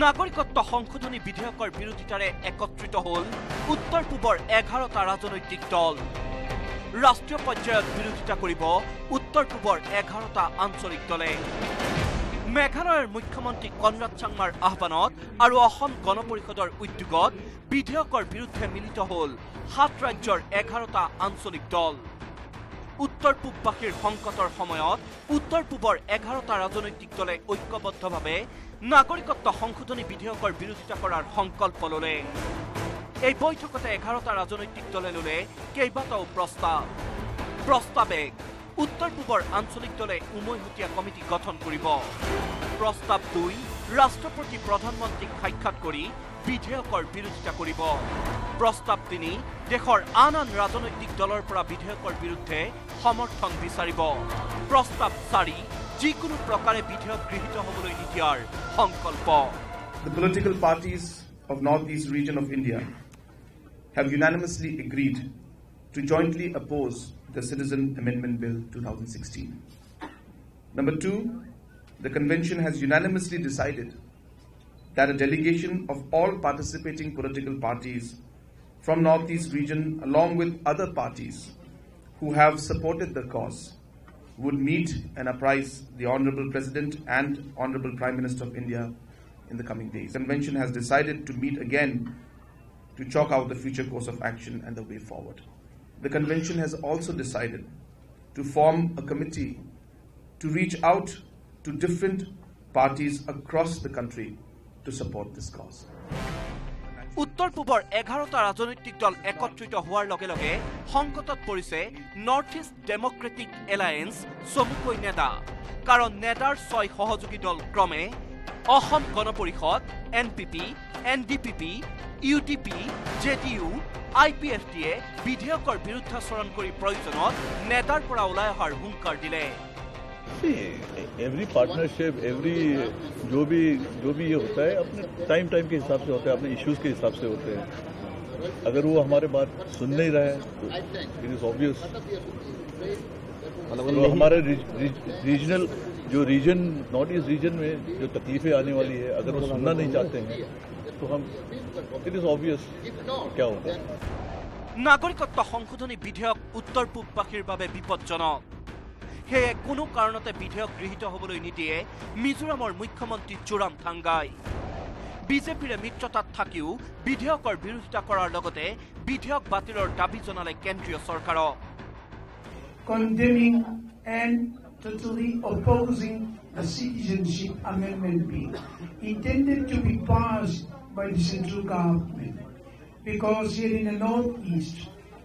নাগৰিকত্ব সংশোধনী বিধেয়কৰ বিৰোধিতাৰে একত্ৰিত হ'ল উত্তৰ পূবৰ এঘাৰটা ৰাজনৈতিক দল। ৰাষ্ট্ৰীয় পৰ্যায়ত বিৰোধিতা কৰিব উত্তৰ পূবৰ এঘাৰটা আঞ্চলিক দলে। মেঘালয়ৰ মুখ্যমন্ত্ৰী কনৰাড চাংমাৰ আহ্বানত আৰু অসম গণ পৰিষদৰ উদ্যোগত বিধেয়কৰ বিৰুদ্ধে মিলিত হ'ল সাত ৰাজ্যৰ এঘাৰটা আঞ্চলিক দল। উত্তৰ পূববাসীৰ সংকটৰ সময়ত উত্তৰ পূবৰ এঘাৰটা ৰাজনৈতিক দলে ঐক্যবদ্ধভাৱে নাগৰিকত্ব সংশোধনী বিধেয়কৰ বিৰোধিতা কৰাৰ সংকল্প ল'লে। এই বৈঠকতে এঘাৰটা ৰাজনৈতিক দলে ল'লে কেইবাটাও প্ৰস্তাৱ। প্ৰস্তাৱ উত্তৰ পূবৰ আঞ্চলিক দলে উমৈহতীয়া কমিটি গঠন কৰিব। প্ৰস্তাৱ দুই ৰাষ্ট্ৰপতি প্ৰধানমন্ত্ৰীক সাক্ষাৎ কৰি বিধেয়কৰ বিৰোধিতা কৰিব। প্ৰস্তাৱ তিনি দেশৰ আন আন ৰাজনৈতিক দলৰ পৰা বিধেয়কৰ বিৰুদ্ধে সমৰ্থন বিচাৰিব। প্ৰস্তাৱ চাৰি যিকোনো প্ৰকাৰে বিধেয়ক গৃহীত হ'বলৈ নিদিয়াৰ সংকল্প The political parties of Northeast region of India have unanimously agreed to jointly oppose the Citizen Amendment Bill 2016. Number two, the convention has unanimously decided that a delegation of all participating political parties from Northeast region along with other parties who have supported the cause would meet and apprise the Honorable President and Honorable Prime Minister of India in the coming days. The convention has decided to meet again to chalk out the future course of action and the way forward. The convention has also decided to form a committee to reach out to different parties across the country to support this cause. উত্তৰ পূবৰ এঘাৰটা ৰাজনৈতিক দল একত্ৰিত হোৱাৰ লগে লগে সংকটত পৰিছে নৰ্থ ইষ্ট ডেমক্ৰেটিক এলায়েন্স চমুকৈ নেডা কাৰণ নেডাৰ ছয় সহযোগী দল ক্ৰমে Asom Gana Parishad N P P N D P P U D P J D U I P F টিয়ে বিধেয়কৰ বিৰুদ্ধাচৰণ কৰি প্ৰয়োজনত নেডাৰ পৰা ওলাই অহাৰ হুংকাৰ দিলে। एवरी पार्टनरशिप एवरी जो भी जो भी ये होता है अपने टाइम टाइम के हिसाब से होता है अपने इश्यूज के हिसाब से होते हैं अगर वो हमारे बात सुन नहीं रहा है तो इट इज ऑब्वियस तो हमारे रीजनल जो रीजन नॉर्थ ईस्ट रीजन में जो तकलीफें आने वाली है अगर वो सुनना नहीं चाहते हैं तो हम इट इज ऑब्वियस क्या होगा নাগৰিকত্ব সংশোধনী বিধেয়ক উত্তৰ পূববাসীৰ বাবে বিপদজনক সেয়ে কোনো কাৰণতে বিধেয়ক গৃহীত হ'বলৈ নিদিয়ে মিজোৰামৰ মুখ্যমন্ত্ৰী চোৰাম থাংগাই। বিজেপিৰে মিত্ৰতাত থাকিও বিধেয়কৰ বিৰোধিতা কৰাৰ লগতে বিধেয়ক বাতিলৰ দাবী জনালে কেন্দ্ৰীয় চৰকাৰক। Because here in the Northeast,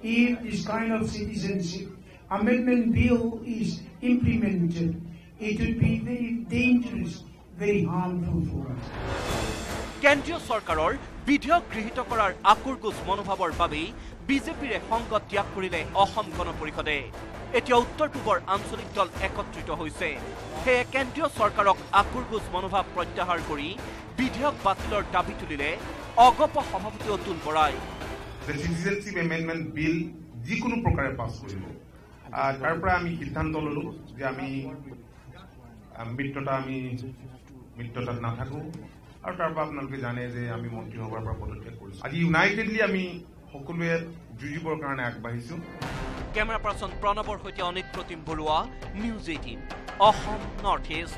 if this kind of citizenship Amendment Bill is implemented, it would be very dangerous, very harmful for us. কেন্দ্ৰীয় চৰকাৰৰ বিধেয়ক গৃহীত কৰাৰ আকুৰগোজ মনোভাৱৰ বাবেই বিজেপিৰে সংগ ত্যাগ কৰিলে অসম গণ পৰিষদে এতিয়া উত্তৰ পূবৰ আঞ্চলিক দল একত্ৰিত হৈছে। সেয়ে কেন্দ্ৰীয় চৰকাৰক আকুৰগোজ মনোভাৱ প্ৰত্যাহাৰ কৰি বিধেয়ক বাতিলৰ দাবী তুলিলে অগপ সভাপতি অতুল বৰাই। যে চিটিজেনশ্বিপ এমেণ্ডমেণ্ট বিল যিকোনো প্ৰকাৰে পাছ কৰিব। তাৰ পৰা আমি সিদ্ধান্ত ল'লো যে আমি মিত্ৰতা আমি মিত্ৰতাত নাথাকোঁ আৰু তাৰ পৰা আপোনালোকে জানে যে আমি মন্ত্ৰীসভাৰ পৰা পদত্যাগ কৰিছোঁ আজি ইউনাইটেডলি আমি সকলোৱে যুঁজিবৰ কাৰণে আগবাঢ়িছোঁ। কেমেৰা পাৰ্চন প্ৰণৱৰ সৈতে Anit Pratim Baruah news eighteen Assam north east